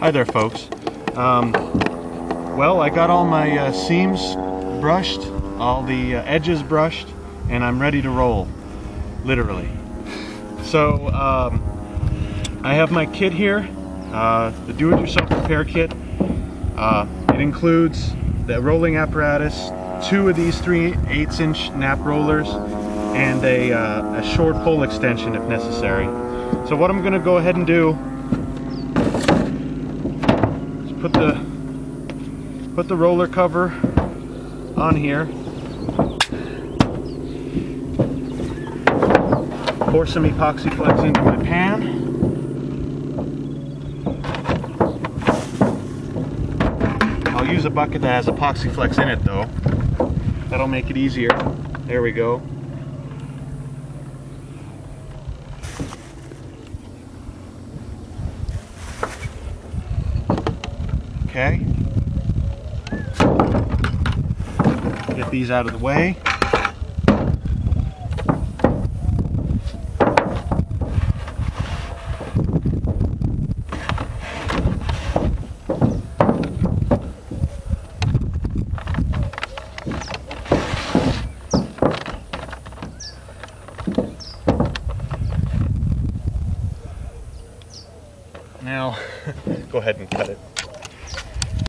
Hi there, folks. Um, well, I got all my uh, seams brushed, all the uh, edges brushed, and I'm ready to roll, literally. So, um, I have my kit here, uh, the do-it-yourself repair kit. Uh, it includes the rolling apparatus, two of these 3 8 inch nap rollers, and a, uh, a short pole extension if necessary. So what I'm gonna go ahead and do put the put the roller cover on here. Pour some epoxy flex into my pan. I'll use a bucket that has epoxy flex in it though. That'll make it easier. There we go. Okay. Get these out of the way. Now, go ahead and cut it.